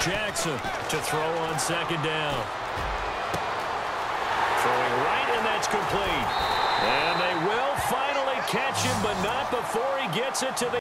Jackson to throw on second down. Throwing right, and that's complete. And they will finally catch him, but not before he gets it to the